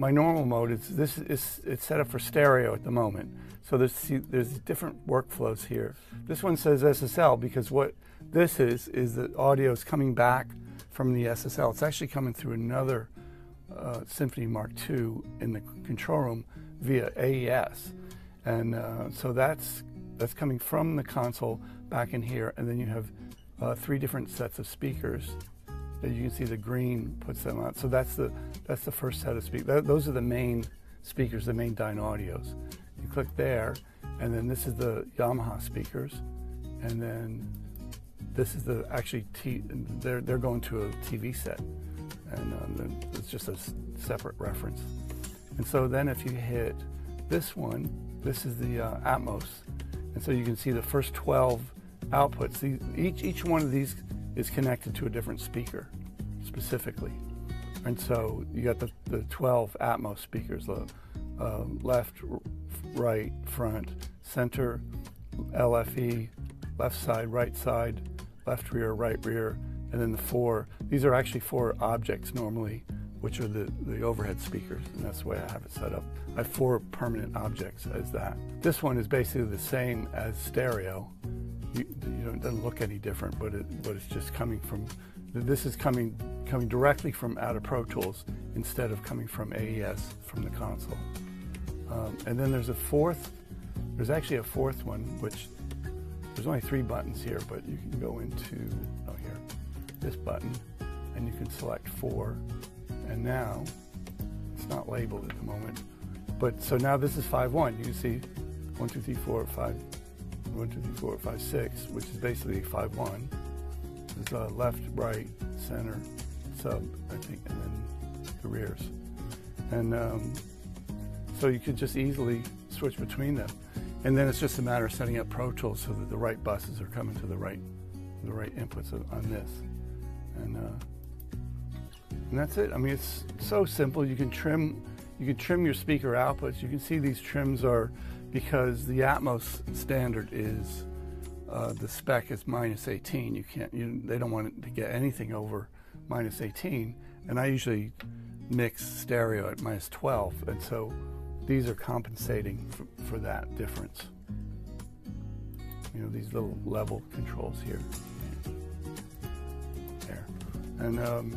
my normal mode is this is it's set up for stereo at the moment. So there's there's different workflows here. This one says SSL because what this is is the audio is coming back from the SSL. It's actually coming through another uh, Symphony Mark II in the control room via AES, and uh, so that's that's coming from the console back in here, and then you have uh, three different sets of speakers. You can see the green puts them on. So that's the that's the first set of speakers. those are the main speakers, the main Dynaudios. You click there, and then this is the Yamaha speakers, and then this is the actually t- they're they're going to a TV set, and um, it's just a separate reference. And so then if you hit this one, this is the uh, Atmos, and so you can see the first 12 outputs. These, each each one of these is connected to a different speaker specifically, and so you got the, the 12 Atmos speakers: the uh, left, right, front, center, LFE, left side, right side, left rear, right rear, and then the four. These are actually four objects normally, which are the, the overhead speakers, and that's the way I have it set up. I have four permanent objects as that. This one is basically the same as stereo. You, you know, it doesn't look any different, but it, but it's just coming from. This is coming coming directly from out of Pro Tools instead of coming from AES from the console. Um, and then there's a fourth. There's actually a fourth one, which there's only three buttons here, but you can go into, oh here, this button, and you can select four. And now, it's not labeled at the moment, but so now this is 5-1. You can see 1, 2, 3, 4, 5, 1, 2, 3, 4, 5, 6, which is basically 5-1. There's uh, left, right, center, sub, I think, and then the rears. And um, so you could just easily switch between them. And then it's just a matter of setting up Pro Tools so that the right buses are coming to the right, the right inputs on this. And, uh, and that's it. I mean, it's so simple. You can trim, you can trim your speaker outputs. You can see these trims are because the Atmos standard is uh, the spec is minus 18. You can't, you, they don't want to get anything over minus 18. And I usually mix stereo at minus 12. And so these are compensating for, for that difference. You know, these little level controls here. There. And, um,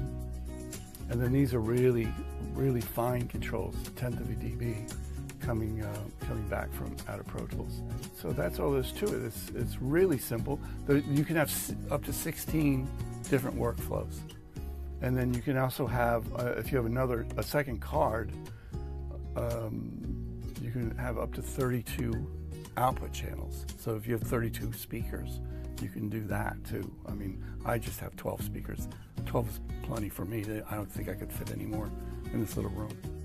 and then these are really, really fine controls, tenth of a dB coming uh, coming back from out of Pro Tools. So that's all there's to it. It's, it's really simple. You can have up to 16 different workflows. And then you can also have, uh, if you have another, a second card, um, you can have up to 32 output channels. So if you have 32 speakers, you can do that too. I mean, I just have 12 speakers. 12 is plenty for me. I don't think I could fit any more in this little room.